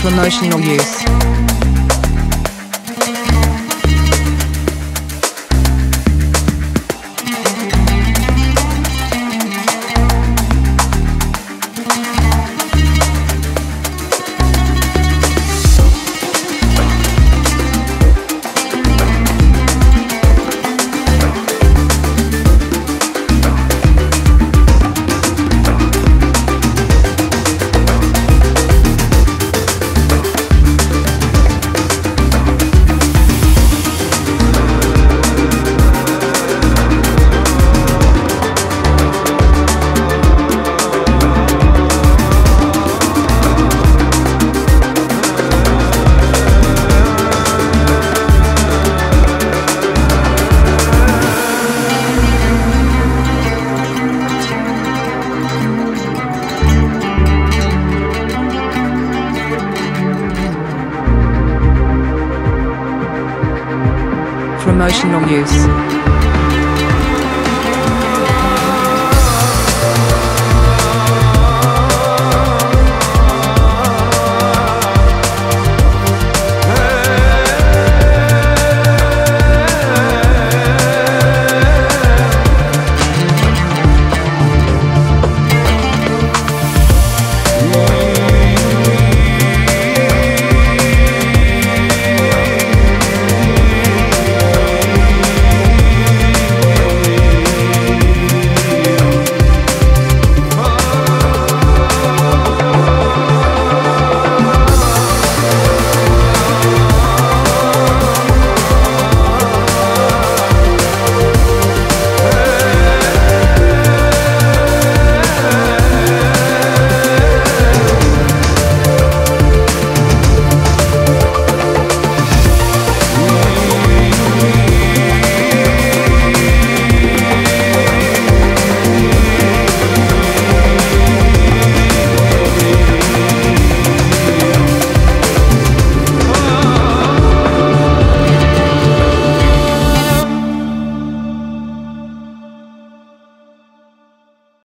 Promotional use. Promotional use.